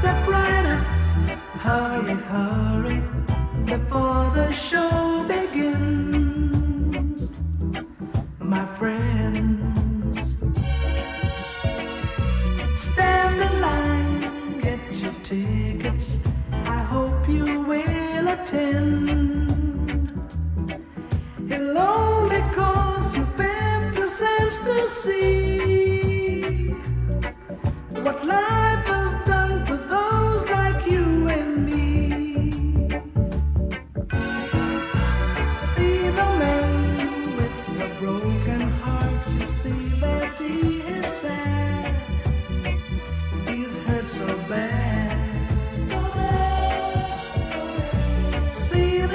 step right up. Hurry, hurry, before the show begins. My friends, stand in line, get your tickets. I hope you will attend. It'll only cost you 50 cents to see what life.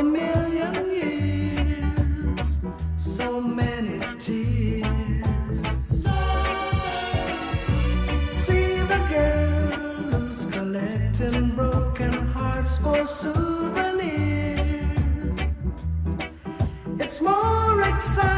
a million years, so many tears. See the collecting broken hearts for souvenirs. It's more exciting.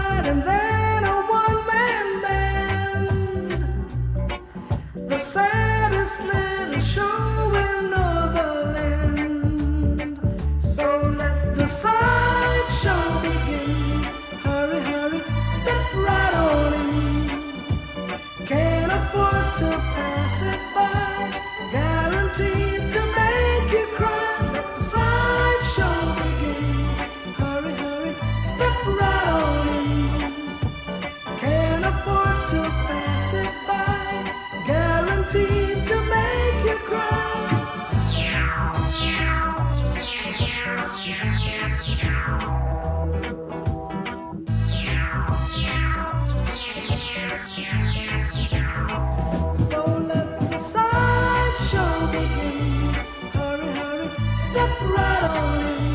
step right on in.